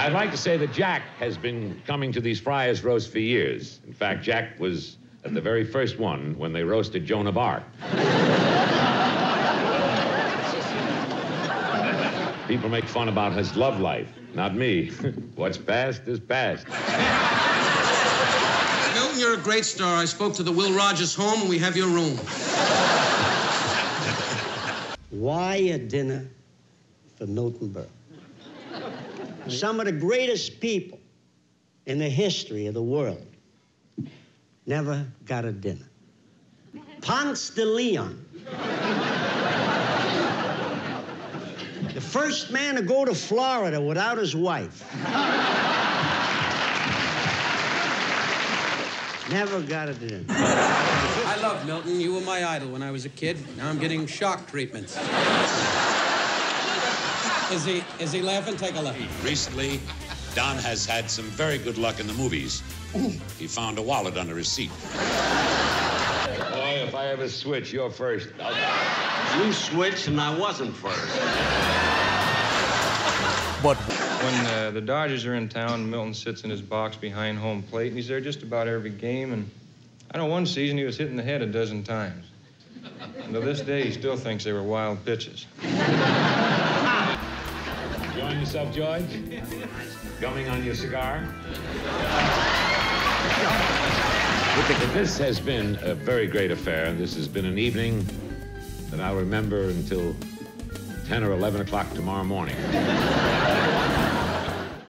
I'd like to say that Jack has been coming to these Friars roasts for years. In fact, Jack was at the very first one when they roasted Joan of Arc. People make fun about his love life. Not me. What's past is past. Milton, you're a great star. I spoke to the Will Rogers home, and we have your room. Why a dinner for Milton Berle? Some of the greatest people in the history of the world never got a dinner. Ponce de Leon. the first man to go to Florida without his wife. Never got a dinner. I love Milton. You were my idol when I was a kid. Now I'm getting shock treatments. Is he is he laughing? Take a look. Recently, Don has had some very good luck in the movies. He found a wallet under his seat. Boy, if I ever switch, you're first. I'll... You switched and I wasn't first. But when uh, the Dodgers are in town, Milton sits in his box behind home plate, and he's there just about every game. And I know one season he was hit in the head a dozen times. And to this day, he still thinks they were wild pitches. Enjoying yourself, George? Gumming on your cigar? This has been a very great affair. This has been an evening that I'll remember until 10 or 11 o'clock tomorrow morning.